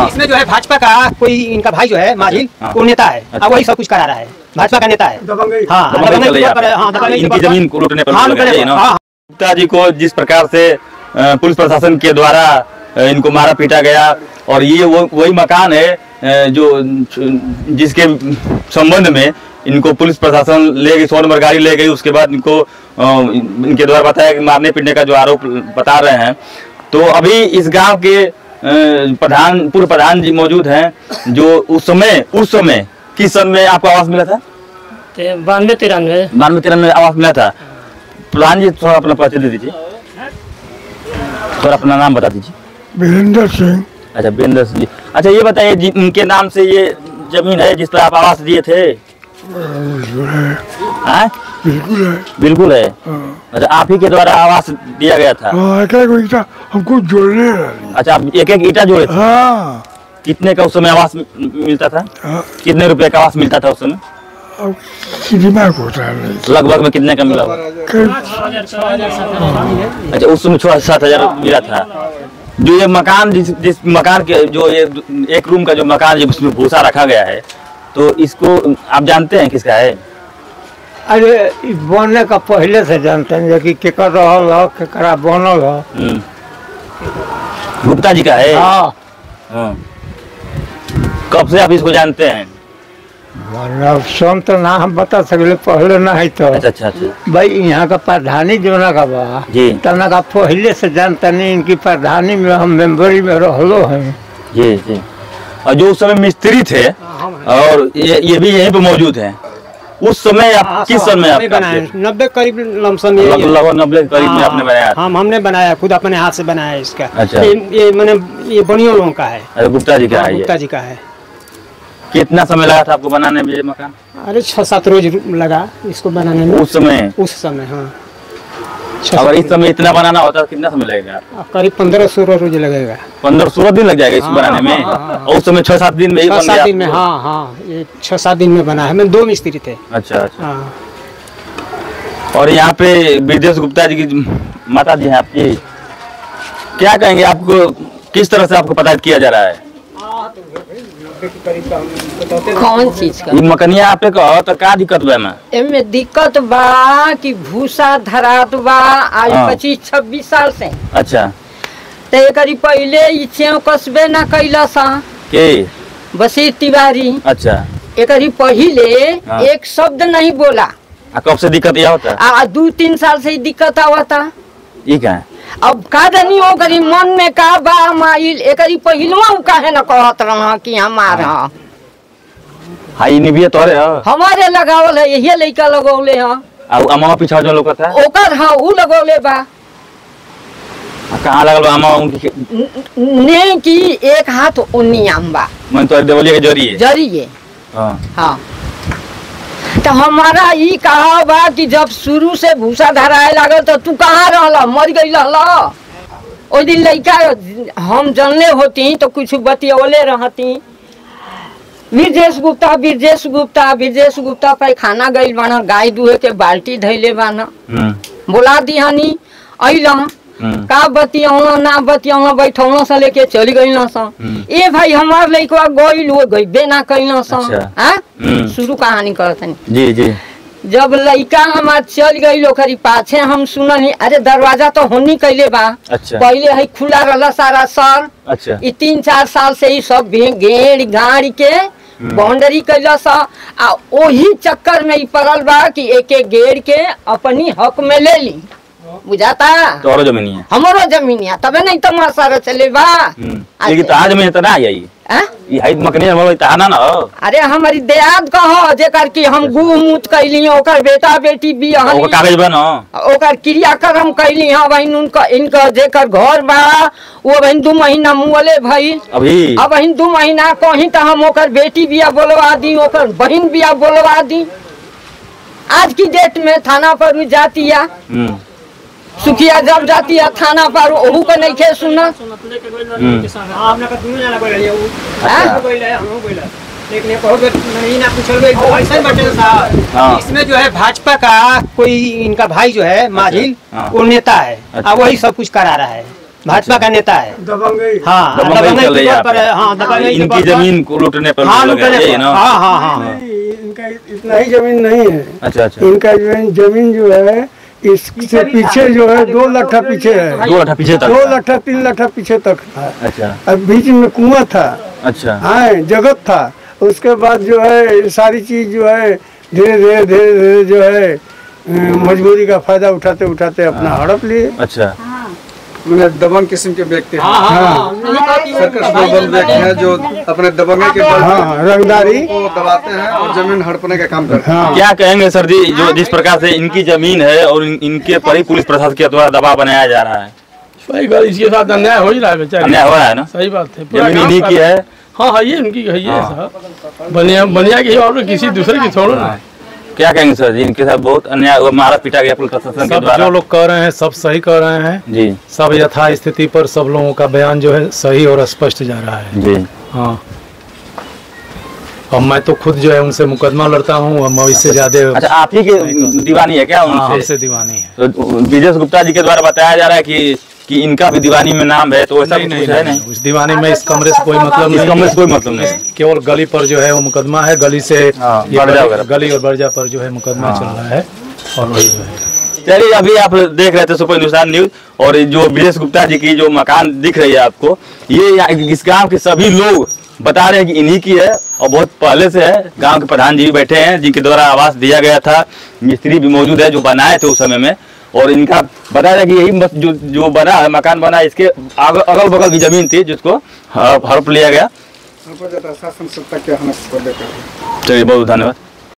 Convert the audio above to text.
हाँ। इसमें जो है भाजपा का कोई इनका भाई जो है माजिल हाँ। वो नेता है। अच्छा। अब वही सब कुछ करा रहा है। भाजपा का नेता है। हाँ है। हाँ, हाँ, हाँ, गुप्ता जी को जिस प्रकार से पुलिस प्रशासन के द्वारा इनको मारा पीटा गया और ये वो वही मकान है जो जिसके संबंध में इनको पुलिस प्रशासन ले गई सौ नंबर गाड़ी ले गई उसके बाद इनको इनके द्वारा बताया कि मारने पीटने का जो आरोप बता रहे हैं। तो अभी इस गाँव के प्रधान पूर्व प्रधान जी मौजूद हैं जो उस समय उस समय किस सन में आपको आवास मिला था? बानवे तिरानवे। बानवे तिरानवे आवास मिला था। प्रधान जी थोड़ा अपना परिचय दे दीजिए। थोड़ा अपना नाम बता दीजिए। वीरेंद्र सिंह। अच्छा वीरेंद्र सिंह जी। अच्छा ये बताइए इनके नाम से ये ज़मीन है जिस पर आप आवास दिए थे? है? हाँ बिल्कुल है। बिल्कुल है? हाँ। अच्छा आप ही के द्वारा आवास दिया गया था? हाँ, एक एक ईटा हमको जोड़ने अच्छा आप एक एक ईटा जोड़े थे? हाँ। कितने का उस समय आवास मिलता था? हाँ, कितने रुपए का आवास मिलता था उस समय? लगभग में कितने का मिला? अच्छा उस समय छह सात हज़ार मिला था। जो ये मकान जिस जिस मकान के जो ये एक रूम का जो मकान जिसमें भूसा रखा गया है तो इसको आप जानते हैं किसका है? अरे इ बनने का पहले से जानते हैं कि केकर रहल ह केकरा बनल ह। हम्म। गुप्ता जी का है? हाँ। हाँ। कब से आप इसको जानते हैं? मतलब सम तो ना हम बता सकले पहले ना है तो। अच्छा अच्छा अच्छा। भाई यहाँ का प्रधानी जो ना का बा जी। तना का पहले से जानते नहीं इनकी प्रधानी में हम मेम्बरी में रहलो हैं। जी जी। और जो उस समय मिस्त्री थे और ये ये भी यहीं पे मौजूद हैं? उस समय आप किस समय आप बनाए नब्बे करीब लमसम लगभग नब्बे करीब में आपने बनाया हम हमने बनाया खुद अपने हाथ से बनाया इसका। अच्छा। ये मैंने ये बनियो लोगों का है। गुप्ता जी का है गुप्ता जी का है। कितना समय लगा था आपको बनाने में ये मकान? अरे छह सात रोज लगा इसको बनाने में। उस समय? उस समय हाँ। अगर इस समय इतना बनाना होता तो कितना समय लगेगा? रोज। करीब पंद्रह सोलह रोज लगेगा। पंद्रह सोलह दिन लग जाएगा इसको हाँ, बनाने में? हाँ, हाँ, हाँ। और उस समय छह सात दिन में छह सात दिन में। हाँ हाँ ये छः सात दिन में बना है। मैं दो मिस्त्री थे। अच्छा अच्छा। हाँ। और यहाँ पे विदेश गुप्ता जी की माता जी हैं आपकी। क्या कहेंगे आपको किस तरह से आपको पता किया जा रहा है? कौन चीज़ का? ये मकनिया आपे कहो तो का दिक्कत बा में एमे दिक्कत बा कि भूसा धरात बा आज हाँ। पच्चीस छब्बीस साल से। अच्छा। तो एकरी पहले चेव कसबे ना कैला सा के? बसीर तिवारी। अच्छा। एकरी पहले हाँ। एक शब्द नहीं बोला। आ कब से दिक्कत यह होता? आ दू तीन साल से ही दिक्कत आवता। ये क्या है अब का दनी ओकरी मन में का बा माइल एकरी पहिलवा काहे न कहत रह कि हमार? ह हाँ ये निभिया तोरे हमारे लगावल है यही लइका लगौले ह। आ अम्मा पीछा जो लोग था ओकर ह उ लगौले बा। कहाँ लगल बा अम्मा उनकी न- ने की एक हाथ उन्नी आम्बा मन तो देवलिया के ज़रिए? ज़रिए। हाँ। हाँ। तो हमारा ई कहा बा कि जब शुरू से भूसा धराए लागल तो तू कहाँ रहला? मर गई रहला। ओ दिन लइका हम जानले होती तो कुछ बतियौले रहती। ब्रजेश गुप्ता ब्रजेश गुप्ता ब्रजेश गुप्ता पैखाना गइल बाना। गाय दुहे के बाल्टी धैले बाना। हम्म। बोला दिहानी हम्म का बतियौना ना बतियौना बैठौना से लेके चली गई ना सा। हम्म। ए भाई हमार गइल हो गइबे ना कइल सा। अच्छा। हाँ हम्म। शुरू कहानी करतनी। जी जी। जब लइका हमार चल गई ओकरी पाछे हम सुननी अरे दरवाज़ा तो होनी कैले बा। अच्छा। पहले है खुला रहला सारा सर अच्छा। ई तीन चार साल से ही सब घेर गाड़ के बाउंड्री कैला सा। आ ओही चक्कर में पड़ल बा कि एक एक घेर के अपनी हक में ले ली बुझाता? तोरो जमीनी है। हमारो जमीनिया तबे नहीं तो मार चले बा। हम्म। लेकिन तहाज में तो ना आई हैं? ये हाइट मकनिया बोलो तहा ना ना अरे हमारी देहात कह जेकर की हम गु मूत कैली ओकर बेटा बेटी भी ओकर कागज़ बनो। ओकर क्रियाक्रम कैली हाँ बहन उनका इनका जेकर घर बा वो बहन दू महीना मुअले भई। अभी अब बहन दू महीना कहीं तो हम ओकर बेटी बिया बोलवा दी ओकर बहन बिया बोलवा दी। आज की डेट में थाना पर जाती है हम्म। सुखिया जब जाती है थाना पर ओहू के नहीं खे सुना हाँ? है। इसमें जो है भाजपा का कोई इनका भाई जो है माजिल हाँ। वो नेता है। अच्छा। अब वही सब कुछ करा रहा है। भाजपा का नेता है। हाँ। है। हाँ। इनकी ज़मीन को लूटने पर हाँ लूटने पर। हाँ हाँ हाँ इनका इतना ही ज़मीन नहीं है। अच्छा अच्छा। इनका ज़मीन जो है इससे पीछे जो है दो लट्ठा पीछे है। दो लठा पीछे तक दो। लट्ठा तीन लट्ठा पीछे तक था। अच्छा। अब बीच में कुआँ था। अच्छा। हाँ जगत था। उसके बाद जो है सारी चीज़ जो है धीरे धीरे धीरे धीरे जो है मजबूरी का फ़ायदा उठाते उठाते अपना हड़प लिए। अच्छा। मैंने दबंग किस्म के व्यक्ति हैं। हाँ हाँ हाँ सर्कस प्रबल व्यक्ति हैं जो अपने दबंगे के हाँ रंगदारी। को दबाते हैं और ज़मीन हड़पने का काम करते हैं। हाँ। क्या कहेंगे सर जी जो जिस प्रकार से इनकी ज़मीन है और इन, इनके पर ही पुलिस प्रशासन के द्वारा दबाव बनाया जा रहा है। सही बात इसके साथ अन्याय हो ही रहा है बेचारे। अन्याय हो रहा है ना? सही बात है ज़मीन इन्हीं की है। हाँ। हाँ ये उनकी है ये बनिया बनिया की और किसी दूसरे की छोड़ो ना। क्या कहेंगे सर जी? इनके साथ बहुत अन्याय हुआ, मारा पीटा गया पुलिस प्रशासन के सब द्वारा। जो लोग कह रहे हैं सब सही कह रहे हैं। जी। सब यथा स्थिति पर सब लोगों का बयान जो है सही और स्पष्ट जा रहा है। जी। हाँ। और मैं तो खुद जो है उनसे मुकदमा लड़ता हूँ और मैं इससे ज़्यादा अच्छा आप ही के दीवानी है क्या हाँ, उनसे? दीवानी है। तो विजय गुप्ता जी के द्वारा बताया जा रहा है कि कि इनका भी दीवानी में नाम है तो ऐसा नहीं, नहीं, है नहीं उस दीवानी में इस कमरे से कोई मतलब नहीं कमरे से कोई मतलब नहीं केवल गली पर जो है वो मुकदमा है गली से हाँ, गली- और बर्जा पर जो है मुकदमा चल रहा है और वही है। चलिए अभी आप देख रहे थे सुपर हिंदुस्तान न्यूज़ और जो विजय गुप्ता जी की जो मकान दिख रही है आपको ये इस गाँव के सभी लोग बता रहे हैं कि इन्हीं की है और बहुत पहले से है। गाँव के प्रधान जी भी बैठे हैं जिनके द्वारा आवास दिया गया था। मिस्त्री भी मौजूद है जो बनाए थे उस समय में। और इनका बताया हैं कि यही जो जो बना है मकान बना है इसके अगल बगल की ज़मीन थी जिसको हड़प लिया गया। चलिए बहुत धन्यवाद।